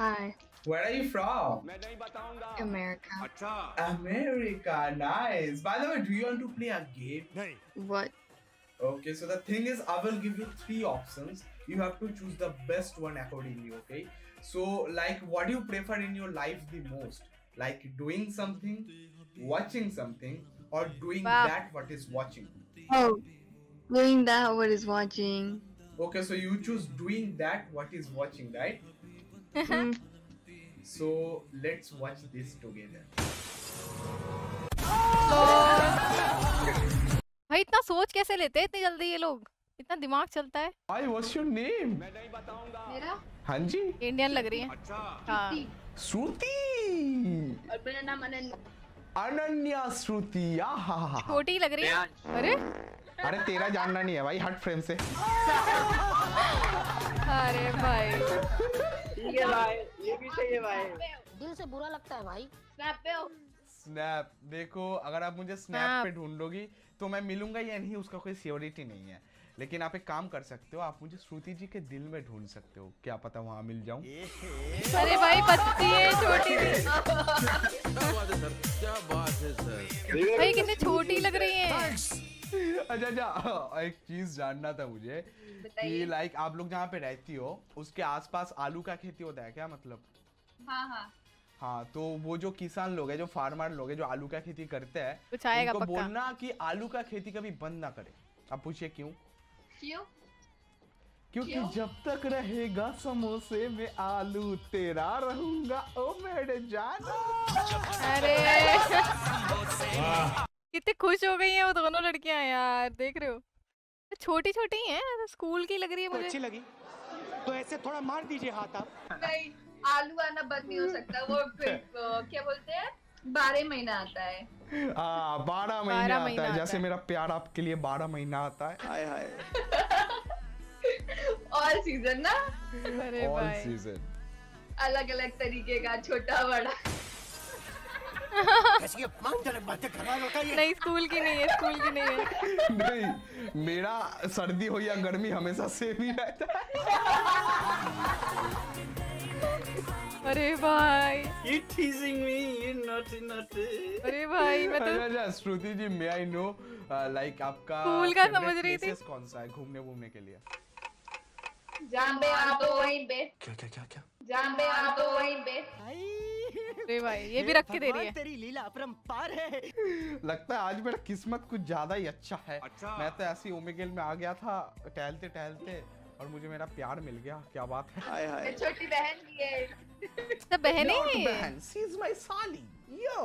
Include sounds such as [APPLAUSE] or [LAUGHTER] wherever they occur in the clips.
Hi. Where are you from? America. America. Nice. By the way, do you want to play a game? What? Okay, so the thing is, I will give you three options. You have to choose the best one accordingly, okay? So, like, what do you prefer in your life the most? Like, doing something, watching something, or doing Wow. that what is watching? Oh, doing that. What is watching? Okay, so you choose doing that what is watching, right? Mm, So, let's watch this together. भाई इतना सोच कैसे लेते हैं इतनी जल्दी ये लोग? इतना दिमाग चलता है। Hi, what's your name? मेरा? हाँ जी। इंडियन लग रही है। अच्छा। हाँ। श्रुति। और मेरा नाम अनन्या। अनन्या श्रुति आहा छोटी लग रही है। अरे। अरे तेरा जानना नहीं है भाई हट फ्रेम से। [LAUGHS] अरे भाई। ठीक है भाई ये भी सही है. भाई दिल से बुरा लगता है भाई. स्नैप पे हो. स्नैप देखो अगर आप मुझे स्नैप पे ढूंढोगी तो मैं मिलूँगा या नहीं उसका कोई सियोरिटी नहीं है. लेकिन आप एक काम कर सकते हो आप मुझे श्रुति जी के दिल में ढूंढ सकते हो. क्या पता वहाँ मिल जाऊँ. [LAUGHS] अरे भाई बच्ची है छोटी सी. [LAUGHS] भाई कितनी छोटी लग रही है. अच्छा अच्छा एक चीज़ जानना था मुझे कि लाइक आप लोग जहाँ पे रहती हो उसके आसपास आलू का खेती होता है क्या मतलब? हाँ हाँ। हाँ तो वो जो किसान लोग हैं जो फार्मर लोग हैं जो आलू का खेती करते हैं कुछ आएगा उनको पक्का? बोलना कि आलू का खेती कभी बंद ना करे। आप पूछिए क्यों? क्यों? क्योंकि क्यों? जब तक रहेगा समोसे में आलू तेरा रहूँगा। ओ मेरे जाना। अरे। [LAUGHS] कितनी खुश हो गई हैं वो दोनों लड़कियाँ यार देख रहे हो। छोटी छोटी ही हैं स्कूल की लग रही है मुझे। अच्छी लगी। तो ऐसे थोड़ा मार दीजिए हाथ आप। नहीं आलू आना बंद नहीं हो सकता वो [LAUGHS] क्या बोलते हैं बारह महीना आता है। हाँ बारह महीने आता महीना है। जैसे। मेरा प्यार आपके लिए बारह महीना आता है। हाय हाय। [LAUGHS] और सीज़न ना? अरे ऑल भाई। सीज़न अलग अलग तरीके का छोटा बड़ा नहीं स्कूल की नहीं है स्कूल की नहीं है। नहीं मेरा सर्दी हो या गर्मी हमेशा सेम ही रहता है। अरे भाई। You teasing me, you naughty naughty. अरे भाई मैं तो अच्छा अच्छा Shruti ji may I know like आपका स्कूल का समझ रही थी। कौन सा है घूमने वूमने के लिए? जहाँ पे आप हो वहीं पे। क्या क्या क्या क्या? जहाँ पे आप हो वहीं पे। अरे भाई ये भी रख के दे रही है। तेरी लीला अपरंपार है। लगता है आज मेरा किस्मत कुछ ज़्यादा ही अच्छा है। अच्छा। मैं तो ऐसे ही ओमेगेल में आ गया था टहलते टहलते और मुझे मेरा प्यार मिल गया। क्या बात है। हाय हाय। छोटी बहन भी है। सब बहने Not ही बहन शी इज़ माय साली यो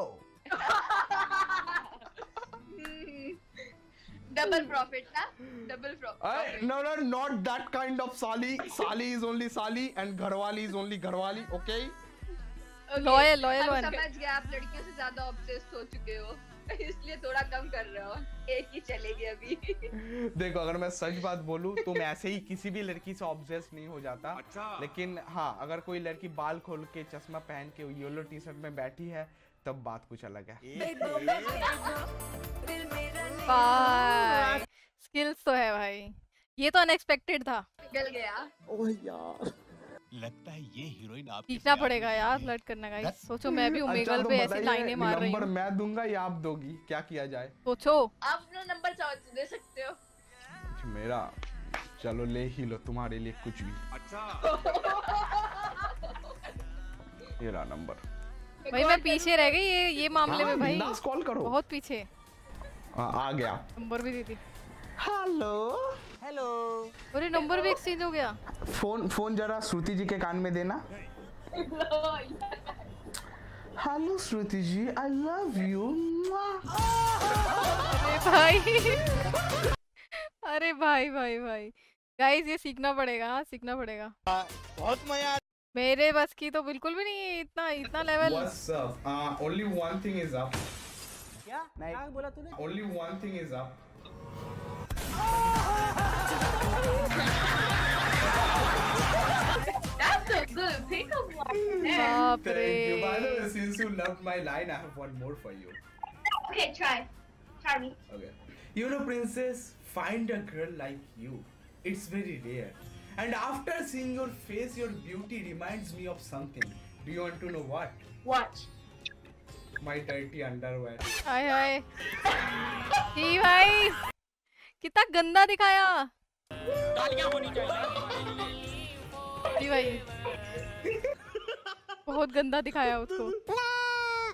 डबल प्रॉफिट ना double profit no no not that kind of sali sali is only sali and घरवाली is only घरवाली okay? लॉयल लॉयल बन समझ गए आप लड़कियों से ज़्यादा ऑब्सेस्ड हो चुके हो [LAUGHS] इसलिए थोड़ा कम कर रहे हो। एक ही चलेगी अभी। [LAUGHS] देखो अगर मैं सच बात बोलूँ तो मैं ऐसे ही किसी भी लड़की से ऑब्सेस नहीं हो जाता। अच्छा। लेकिन हाँ अगर कोई लड़की बाल खोल के चश्मा पहन के येलो टी शर्ट में बैठी है तब बात कुछ अलग है। भाई स्किल्स तो है भाई। ये तो अनएक्सपेक्टेड था। निकल गया। ओह यार। लगता है ये हीरोइन आपके सीखना पड़ेगा यार फ्लर्ट करना गाइस सोचो मैं भी अच्छा, ओमेगल तो पे ऐसी लाइनें मार रही नंबर मैं दूँगा या आप दोगी? क्या किया जाए? सोचो। आप अपना नंबर चाहो दे सकते हो। मेरा? चलो ले ही लो तुम्हारे लिए कुछ भी। [LAUGHS] ये रहा नंबर। भाई मैं पीछे रह गई ये ये मामले में भाई। कॉल करो। बहुत पीछे। हाँ, आ गया। नंबर भी दी थी हेलो हेलो अरे नंबर भी एक्सचेंज हो गया। फ़ोन फ़ोन जरा श्रुति जी के कान में देना। Hello Shruti ji I love you अरे भाई। अरे भाई भाई भाई। गाइस ये सीखना पड़ेगा हाँ सीखना पड़ेगा। बहुत मज़ा मेरे बस की तो बिल्कुल भी नहीं है इतना इतना level What's up? Uh, only one thing is क्या? क्या बोला तूने? Only one thing is up. there. बाप Thank you. By the रे way, since you loved my line, I have one more for you. Okay, try. Try me. Okay. You know, princess, find a girl like you. It's very rare. And after seeing your face, your beauty reminds me of something. Do you want to know what? What? My dirty underwear. हाय हाय [LAUGHS] जी भाई कितना गंदा दिखाया जी भाई बहुत गंदा दिखाया उसको।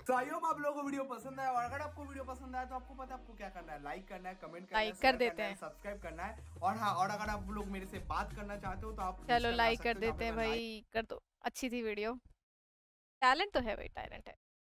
तो आई होप आप लोगों को वीडियो पसंद आया और अगर आपको वीडियो पसंद आया तो आपको पता है आपको क्या करना है। लाइक करना है कमेंट करना है Like कर देते हैं। सब्सक्राइब करना है। और हाँ और अगर आप लोग मेरे से बात करना चाहते हो तो आप चलो लाइक कर देते हैं भाई कर दो। अच्छी थी वीडियो। टैलेंट तो है भाई टैलेंट है।